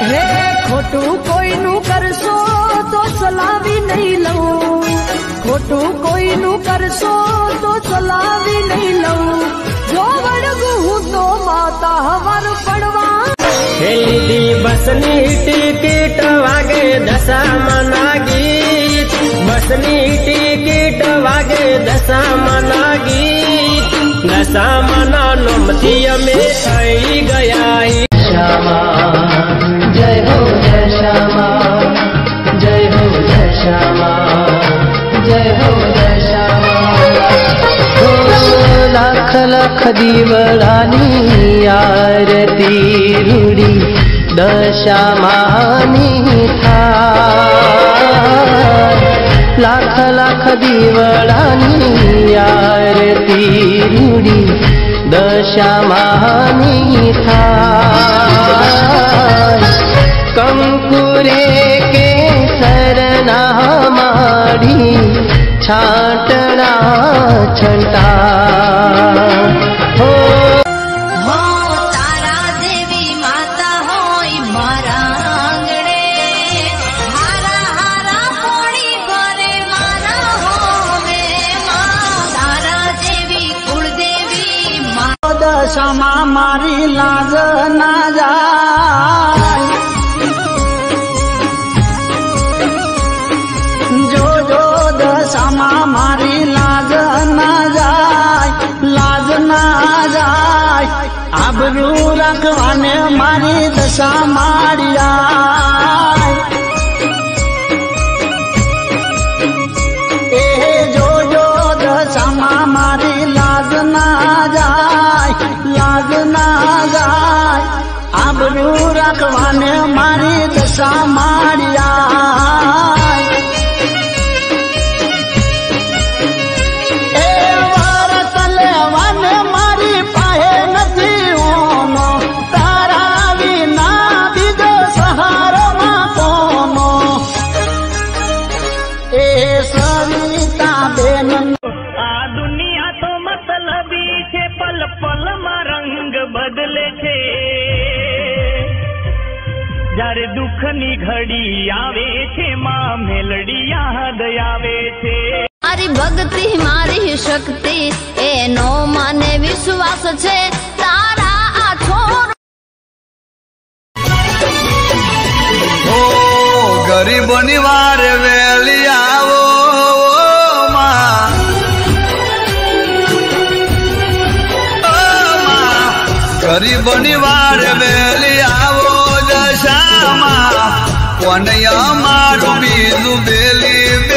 હે ખોટું કોઈનું કરશો તો ચલાવી નહીં લઉં. ખોટું કોઈનું કરશો તો ચલાવી નહીં લઉં. જો વળગું તો માતા હવર પડવા. હે બસની ટિકિટ વાગે દશામાં નાગી બસની ટિકિટ વાગે દશામાં નાગી દશામાં નામથી અમે થઈ ગયા लख आरती यती दशा मही था। लख लीवनि दशा दशाी था। कंकुरे के सरना कङ्कुरे છાટણા છંટા. હો. હો તારા દેવી માતા આબરૂ રાખવાને મારી દશા માર્યા એ જોજો દશામાં મારી લાજ ના જાય, લાજ ના જાય. આબરૂ પલ પલમાં રંગ બદલે છે જ્યારે દુઃખની ઘડી આવે છે માં મેલડી યાદ આવે છે મારી ભક્તિ મારી શક્તિ એનો મને વિશ્વાસ છે તારા આ છોડ ઓ ગરીબોની વાર વેલી ગરીબોની વાર વેલી આવો દશામાં કોને અમારું બીજું બેલી